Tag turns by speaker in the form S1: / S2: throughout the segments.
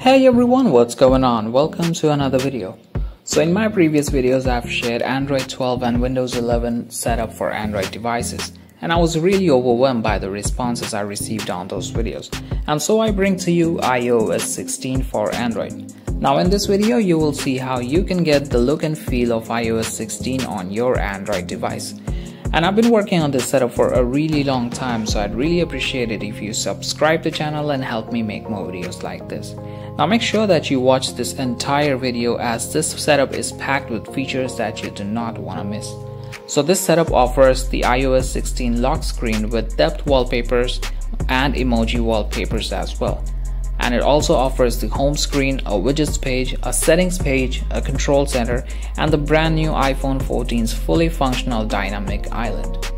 S1: Hey everyone, what's going on? Welcome to another video. So in my previous videos, I've shared Android 12 and Windows 11 setup for Android devices. And I was really overwhelmed by the responses I received on those videos. And so I bring to you iOS 16 for Android. Now in this video, you will see how you can get the look and feel of iOS 16 on your Android device. And I've been working on this setup for a really long time so I'd really appreciate it if you subscribe to the channel and help me make more videos like this. Now make sure that you watch this entire video as this setup is packed with features that you do not want to miss. So this setup offers the iOS 16 lock screen with depth wallpapers and emoji wallpapers as well and it also offers the home screen, a widgets page, a settings page, a control center, and the brand new iPhone 14's fully functional dynamic island.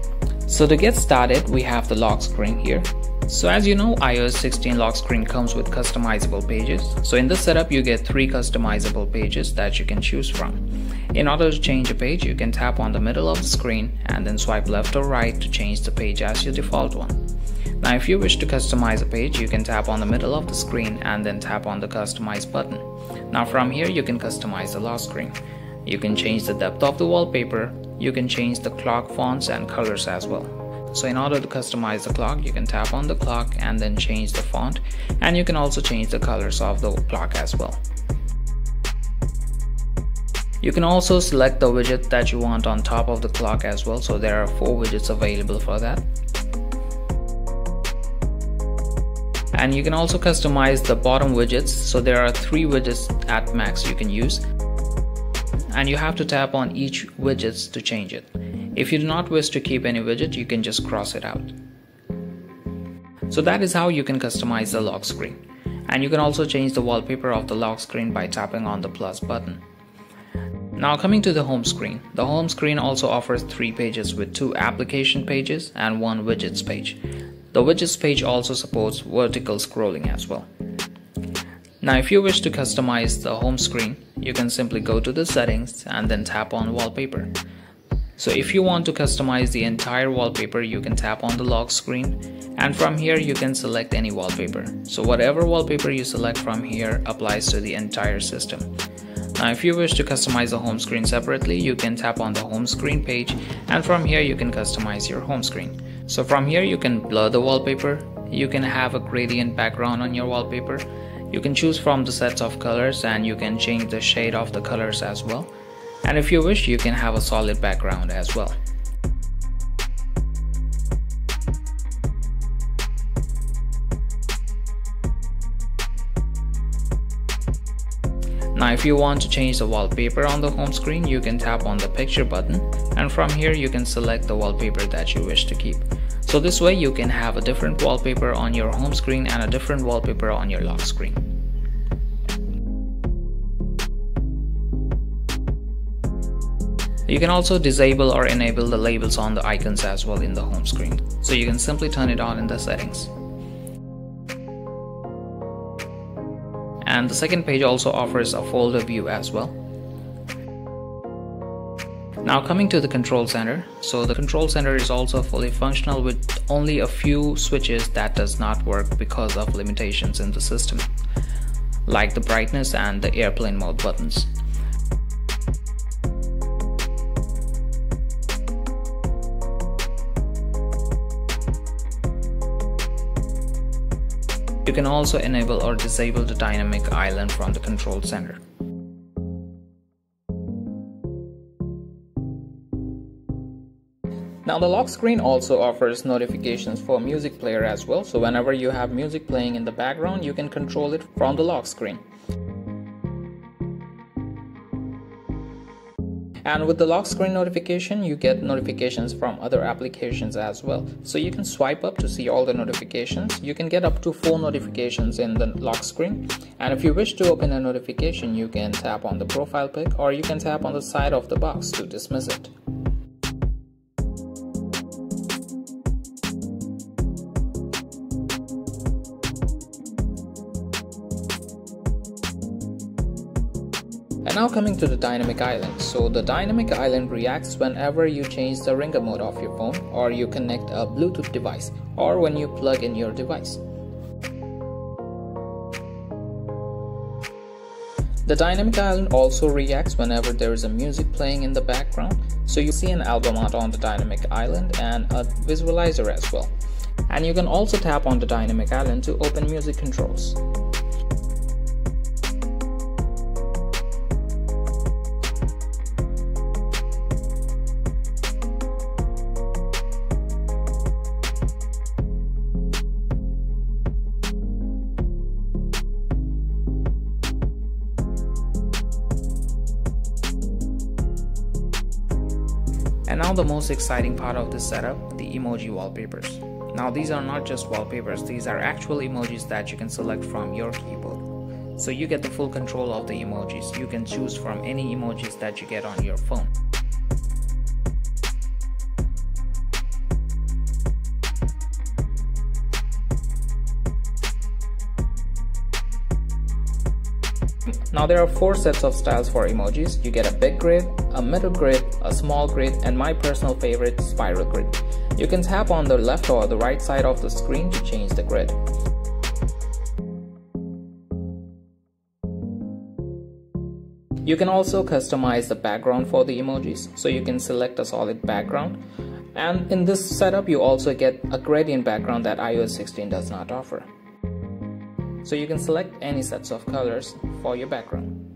S1: So to get started, we have the lock screen here. So as you know, iOS 16 lock screen comes with customizable pages. So in this setup, you get three customizable pages that you can choose from. In order to change a page, you can tap on the middle of the screen and then swipe left or right to change the page as your default one. Now if you wish to customize a page, you can tap on the middle of the screen and then tap on the customize button. Now from here you can customize the lock screen. You can change the depth of the wallpaper, you can change the clock fonts and colors as well. So in order to customize the clock, you can tap on the clock and then change the font and you can also change the colors of the clock as well. You can also select the widget that you want on top of the clock as well. So there are four widgets available for that. And you can also customize the bottom widgets. So there are three widgets at max you can use. And you have to tap on each widgets to change it. If you do not wish to keep any widget you can just cross it out. So that is how you can customize the lock screen. And you can also change the wallpaper of the lock screen by tapping on the plus button. Now coming to the home screen, the home screen also offers three pages with two application pages and one widgets page. The widgets page also supports vertical scrolling as well. Now if you wish to customize the home screen, you can simply go to the settings and then tap on wallpaper. So if you want to customize the entire wallpaper, you can tap on the lock screen and from here you can select any wallpaper. So whatever wallpaper you select from here applies to the entire system. Now if you wish to customize the home screen separately, you can tap on the home screen page and from here you can customize your home screen. So from here you can blur the wallpaper, you can have a gradient background on your wallpaper, you can choose from the sets of colors and you can change the shade of the colors as well. And if you wish you can have a solid background as well. Now if you want to change the wallpaper on the home screen, you can tap on the picture button and from here you can select the wallpaper that you wish to keep. So this way you can have a different wallpaper on your home screen and a different wallpaper on your lock screen. You can also disable or enable the labels on the icons as well in the home screen. So you can simply turn it on in the settings. and the second page also offers a folder view as well. Now coming to the control center, so the control center is also fully functional with only a few switches that does not work because of limitations in the system, like the brightness and the airplane mode buttons. You can also enable or disable the dynamic island from the control center. Now the lock screen also offers notifications for music player as well, so whenever you have music playing in the background, you can control it from the lock screen. and with the lock screen notification you get notifications from other applications as well. So you can swipe up to see all the notifications. You can get up to four notifications in the lock screen. And if you wish to open a notification you can tap on the profile pic or you can tap on the side of the box to dismiss it And now coming to the dynamic island. So the dynamic island reacts whenever you change the ringer mode of your phone or you connect a Bluetooth device or when you plug in your device. The dynamic island also reacts whenever there is a music playing in the background, so you see an album art on the dynamic island and a visualizer as well. And you can also tap on the dynamic island to open music controls. Now the most exciting part of this setup, the emoji wallpapers. Now these are not just wallpapers, these are actual emojis that you can select from your keyboard. So you get the full control of the emojis. You can choose from any emojis that you get on your phone. Now there are four sets of styles for emojis. You get a big grid, a middle grid, a small grid, and my personal favorite, spiral grid. You can tap on the left or the right side of the screen to change the grid. You can also customize the background for the emojis, so you can select a solid background. And in this setup, you also get a gradient background that iOS 16 does not offer. So you can select any sets of colors for your background.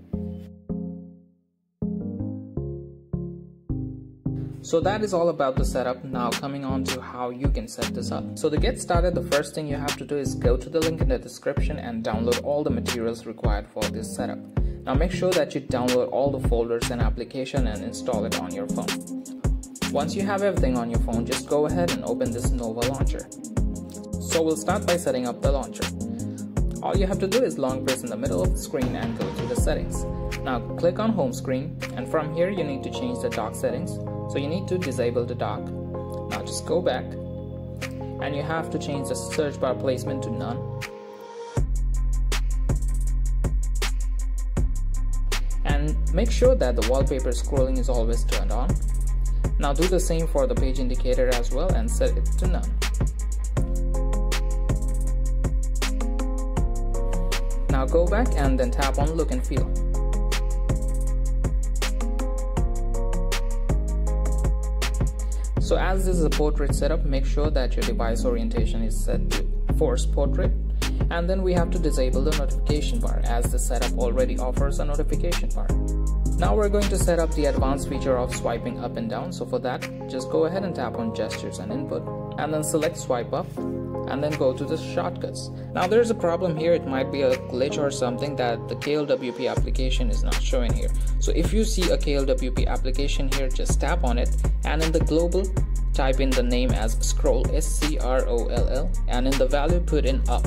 S1: So that is all about the setup. Now coming on to how you can set this up. So to get started, the first thing you have to do is go to the link in the description and download all the materials required for this setup. Now make sure that you download all the folders and application and install it on your phone. Once you have everything on your phone, just go ahead and open this Nova launcher. So we'll start by setting up the launcher. All you have to do is long press in the middle of the screen and go to the settings. Now click on home screen and from here you need to change the dock settings. So you need to disable the dock. Now just go back and you have to change the search bar placement to none. And make sure that the wallpaper scrolling is always turned on. Now do the same for the page indicator as well and set it to none. Now go back and then tap on look and feel. So as this is a portrait setup, make sure that your device orientation is set to force portrait and then we have to disable the notification bar as the setup already offers a notification bar. Now we're going to set up the advanced feature of swiping up and down so for that just go ahead and tap on gestures and input and then select swipe up and then go to the shortcuts. Now there's a problem here, it might be a glitch or something that the KLWP application is not showing here. So if you see a KLWP application here, just tap on it and in the global, type in the name as scroll, S-C-R-O-L-L and in the value put in up.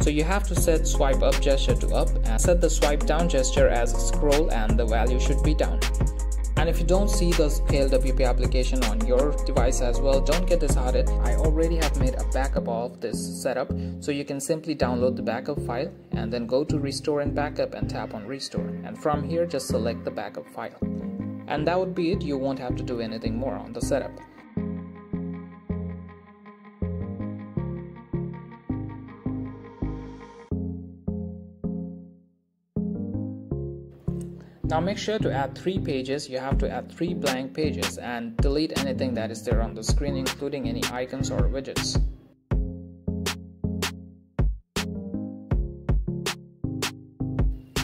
S1: So you have to set swipe up gesture to up and set the swipe down gesture as scroll and the value should be down. And if you don't see the KLWP application on your device as well, don't get disheartened. I already have made a backup of this setup. So you can simply download the backup file and then go to restore and backup and tap on restore. And from here, just select the backup file. And that would be it. You won't have to do anything more on the setup. Now make sure to add three pages. You have to add three blank pages and delete anything that is there on the screen, including any icons or widgets.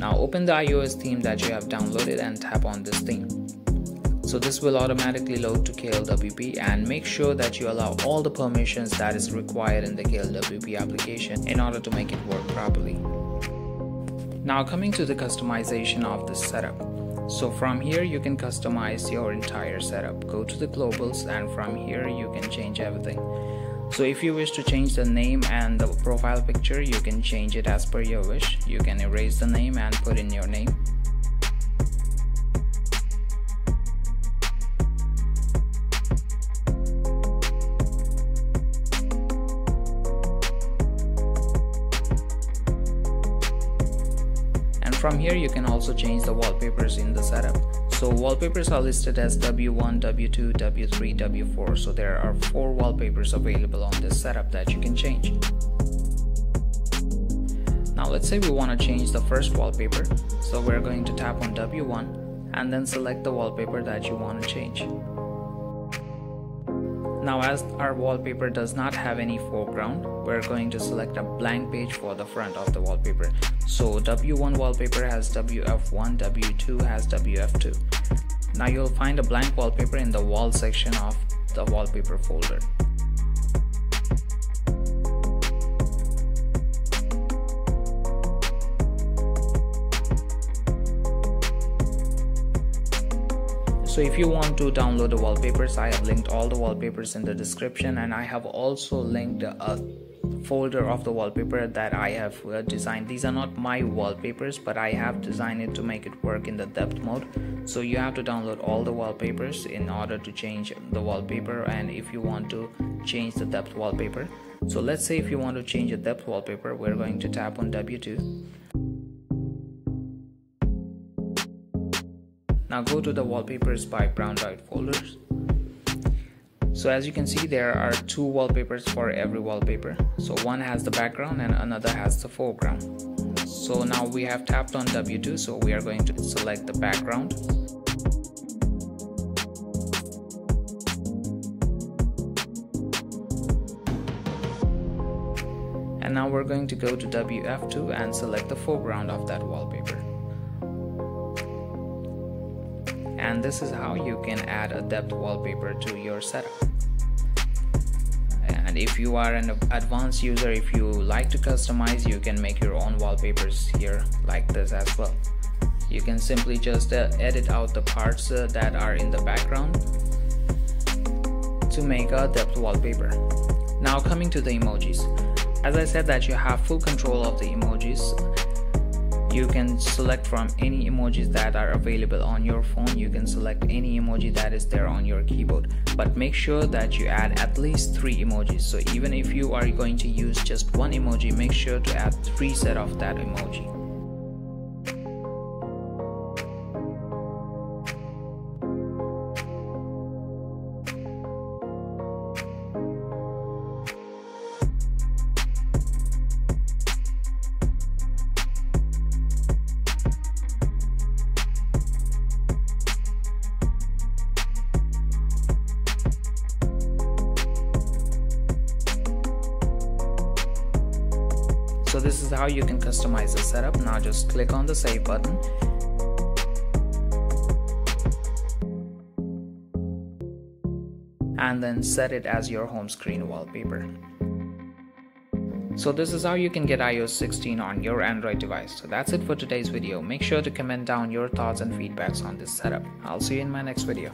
S1: Now open the iOS theme that you have downloaded and tap on this theme. So this will automatically load to KLWP and make sure that you allow all the permissions that is required in the KLWP application in order to make it work properly. Now coming to the customization of this setup. So from here you can customize your entire setup. Go to the globals and from here you can change everything. So if you wish to change the name and the profile picture you can change it as per your wish. You can erase the name and put in your name. Here you can also change the wallpapers in the setup. So wallpapers are listed as W1, W2, W3, W4. So there are four wallpapers available on this setup that you can change. Now let's say we want to change the first wallpaper. So we're going to tap on W1 and then select the wallpaper that you want to change. Now as our wallpaper does not have any foreground, we're going to select a blank page for the front of the wallpaper. So W1 wallpaper has WF1, W2 has WF2. Now you'll find a blank wallpaper in the wall section of the wallpaper folder. So if you want to download the wallpapers i have linked all the wallpapers in the description and i have also linked a folder of the wallpaper that i have uh, designed. These are not my wallpapers but i have designed it to make it work in the depth mode. So you have to download all the wallpapers in order to change the wallpaper and if you want to change the depth wallpaper. So let's say if you want to change the depth wallpaper we're going to tap on w2 Now go to the wallpapers by brown folders. So as you can see there are two wallpapers for every wallpaper. So one has the background and another has the foreground. So now we have tapped on W2 so we are going to select the background. And now we're going to go to WF2 and select the foreground of that wallpaper. And this is how you can add a depth wallpaper to your setup. And if you are an advanced user if you like to customize you can make your own wallpapers here like this as well. You can simply just uh, edit out the parts uh, that are in the background to make a depth wallpaper. Now coming to the emojis. As I said that you have full control of the emojis you can select from any emojis that are available on your phone. You can select any emoji that is there on your keyboard. But make sure that you add at least three emojis. So even if you are going to use just one emoji make sure to add three set of that emoji So this is how you can customize the setup. Now just click on the save button. And then set it as your home screen wallpaper. So this is how you can get iOS 16 on your Android device. So that's it for today's video. Make sure to comment down your thoughts and feedbacks on this setup. I'll see you in my next video.